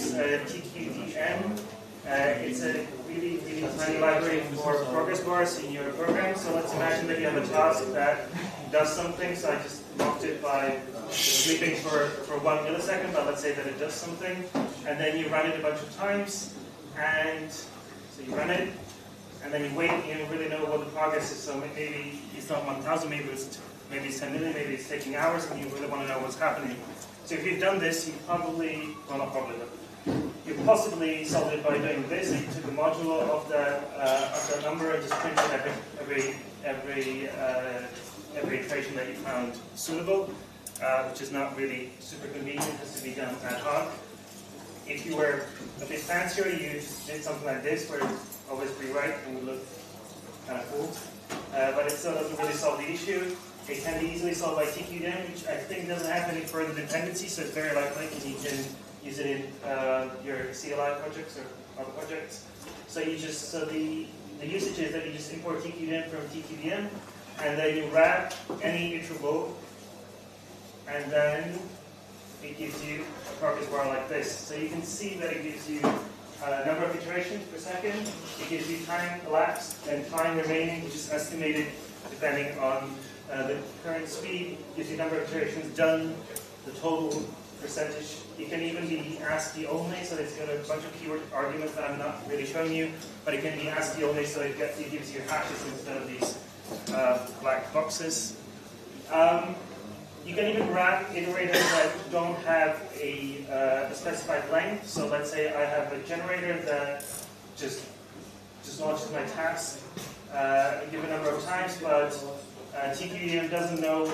use uh. Uh, it's a really, really tiny library for progress bars in your program. So let's imagine that you have a task that does something. So I just marked it by sleeping for, for one millisecond, but let's say that it does something. And then you run it a bunch of times. And so you run it, and then you wait, you don't really know what the progress is. So maybe it's not 1,000, maybe it's maybe it's 10 million, maybe it's taking hours, and you really want to know what's happening. So if you've done this, you probably, well not probably, but you possibly solve it by doing this. You took a modulo of the uh, of the number and just printed every every every uh, every iteration that you found suitable, uh, which is not really super convenient. It has to be done ad hoc. If you were a bit fancier, you did something like this, where it's always rewrite and would look kind of cool. Uh, but it still doesn't really solve the issue. It can be easily solved by TQDM, which I think doesn't have any further dependencies, so it's very likely because you can use it in uh, your CLI projects or other projects. So you just so the the usage is that you just import TQDM from TQDM, and then you wrap any interval, and then it gives you a progress bar like this. So you can see that it gives you a number of iterations per second. It gives you time elapsed and time remaining, which is estimated depending on uh, the current speed gives you number of iterations done, the total percentage. It can even be ASCII only, so it's got a bunch of keyword arguments that I'm not really showing you, but it can be ASCII only, so it, gets, it gives you hashes instead of these uh, black boxes. Um, you can even wrap iterators that don't have a, uh, a, specified length. So let's say I have a generator that just just launches my task uh, a given number of times, but uh, TQDM doesn't know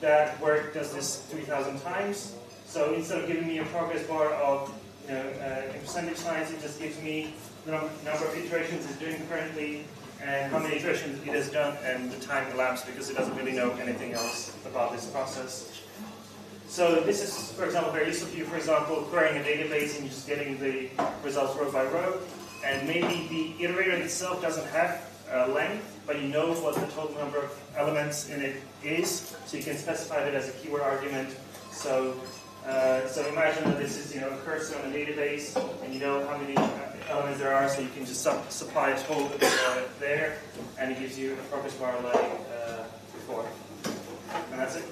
that work does this 3,000 times. So instead of giving me a progress bar of you know, uh, percentage signs, it just gives me the number of iterations it's doing currently and how many iterations it has done and the time elapsed because it doesn't really know anything else about this process. So this is, for example, very useful to you, for example, querying a database and just getting the results row by row. And maybe the iterator itself doesn't have uh, length, but you know what the total number of elements in it is, so you can specify it as a keyword argument. So, uh, so imagine that this is you know a cursor on a database, and you know how many elements there are, so you can just supply a total uh, there, and it gives you a progress bar like uh, before. And that's it.